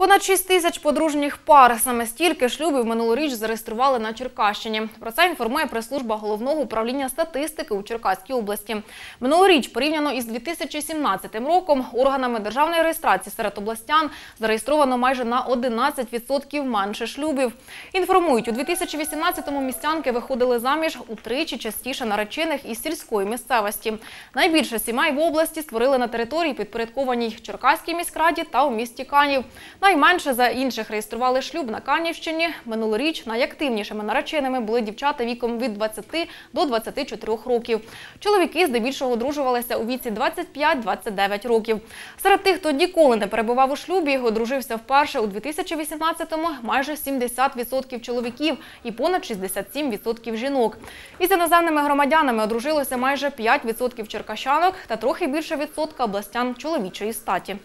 Понад 6 тисяч подружніх пар. Саме стільки шлюбів минулоріч зареєстрували на Черкащині. Про це інформує прес-служба головного управління статистики у Черкаській області. Минулоріч, порівняно із 2017 роком, органами державної реєстрації серед областян зареєстровано майже на 11% менше шлюбів. Інформують, у 2018-му містянки виходили заміж утричі частіше наречених із сільської місцевості. Найбільше сімей в області створили на території, підпорядкованій Черкаській міськраді та у місті Канів. Найменше за інших реєстрували шлюб на Канівщині. Минулоріч найактивнішими нареченими були дівчата віком від 20 до 24 років. Чоловіки здебільшого одружувалися у віці 25-29 років. Серед тих, хто ніколи не перебував у шлюбі, одружився вперше у 2018-му майже 70% чоловіків і понад 67% жінок. Із іноземними громадянами одружилося майже 5% черкащанок та трохи більше відсотка областян чоловічої статі.